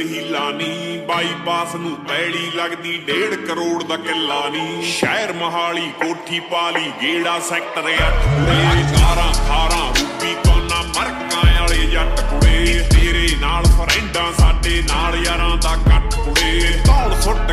ਹੀਲਾ ਨੀ, ਬਾਈਪਾਸ ਨੂੰ ਪੈੜੀ ਲੱਗਦੀ, ਡੇਢ ਕਰੋੜ ਦਾ ਕਿੱਲਾ ਨੀ। ਸ਼ਹਿਰ ਮਹਾਲੀ, ਕੋਠੀ ਪਾਲੀ, ਗੇੜਾ ਸੈਕਟਰ 8 ਕੁੜੇ ਕਾਰਾਂ ਖਾਰਾਂ ਰੂਪੀ ਕੋਨਾ ਮਰਕਾਂ ਵਾਲੇ ਜੱਟ ਕੁੜੇ। ਤੇਰੇ ਨਾਲ ਫਰੈਂਡਾਂ, ਸਾਡੇ ਨਾਲ ਯਾਰਾਂ ਦਾ ਕੱਟ ਕੁੜੇ। ਧੌਣ ਸੁੱਟ